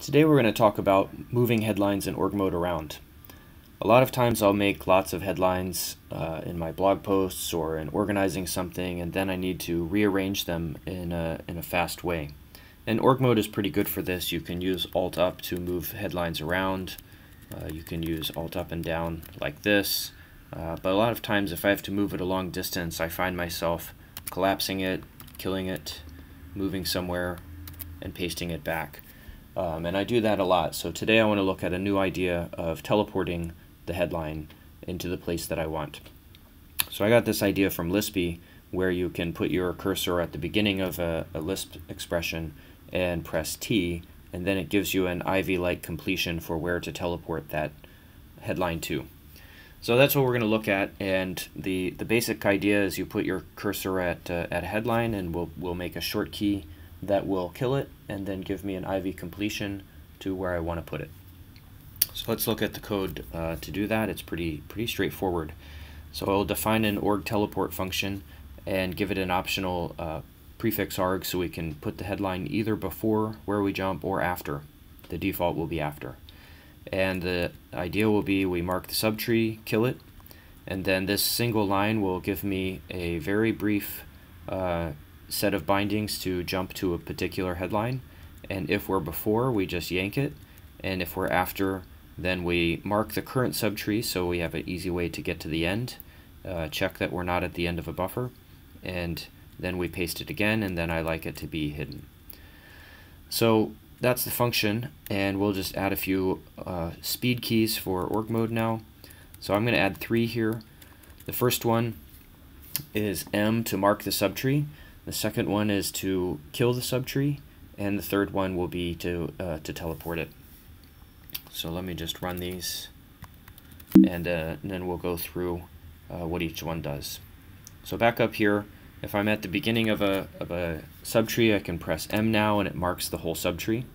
Today we're going to talk about moving headlines in org mode around. A lot of times I'll make lots of headlines uh, in my blog posts or in organizing something and then I need to rearrange them in a, in a fast way. And org mode is pretty good for this. You can use alt up to move headlines around. Uh, you can use alt up and down like this. Uh, but a lot of times if I have to move it a long distance I find myself collapsing it, killing it, moving somewhere, and pasting it back. Um, and I do that a lot. So today I want to look at a new idea of teleporting the headline into the place that I want. So I got this idea from Lispy where you can put your cursor at the beginning of a, a Lisp expression and press T and then it gives you an Ivy-like completion for where to teleport that headline to. So that's what we're going to look at and the, the basic idea is you put your cursor at, uh, at a headline and we'll, we'll make a short key that will kill it and then give me an Ivy completion to where I want to put it. So let's look at the code uh, to do that. It's pretty pretty straightforward. So I'll define an org teleport function and give it an optional uh, prefix arg so we can put the headline either before where we jump or after. The default will be after. And the idea will be we mark the subtree, kill it, and then this single line will give me a very brief uh, set of bindings to jump to a particular headline. And if we're before, we just yank it. And if we're after, then we mark the current subtree so we have an easy way to get to the end. Uh, check that we're not at the end of a buffer. And then we paste it again, and then I like it to be hidden. So that's the function, and we'll just add a few uh, speed keys for org mode now. So I'm going to add three here. The first one is M to mark the subtree. The second one is to kill the subtree, and the third one will be to, uh, to teleport it. So let me just run these, and, uh, and then we'll go through uh, what each one does. So back up here, if I'm at the beginning of a, of a subtree, I can press M now, and it marks the whole subtree.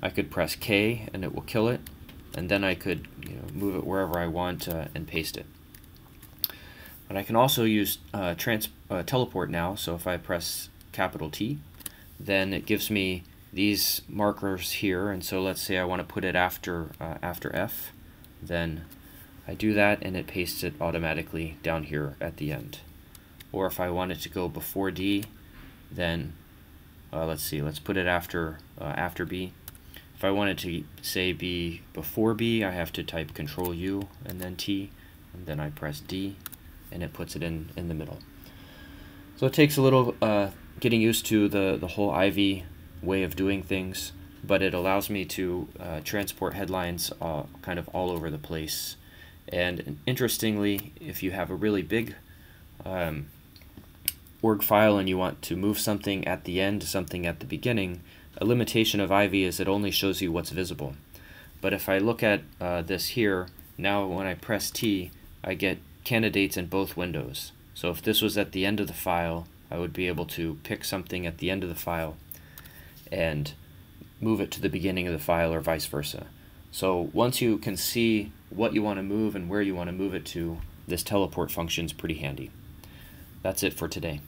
I could press K, and it will kill it, and then I could you know, move it wherever I want uh, and paste it. But I can also use uh, trans uh, teleport now, so if I press capital T, then it gives me these markers here, and so let's say I want to put it after, uh, after F, then I do that and it pastes it automatically down here at the end. Or if I want it to go before D, then uh, let's see, let's put it after, uh, after B. If I wanted to say B before B, I have to type Control U and then T, and then I press D, and it puts it in, in the middle. So it takes a little uh, getting used to the, the whole Ivy way of doing things, but it allows me to uh, transport headlines uh, kind of all over the place. And interestingly, if you have a really big um, org file and you want to move something at the end to something at the beginning, a limitation of Ivy is it only shows you what's visible. But if I look at uh, this here, now when I press T, I get candidates in both windows. So if this was at the end of the file, I would be able to pick something at the end of the file and move it to the beginning of the file or vice versa. So once you can see what you want to move and where you want to move it to, this teleport function is pretty handy. That's it for today.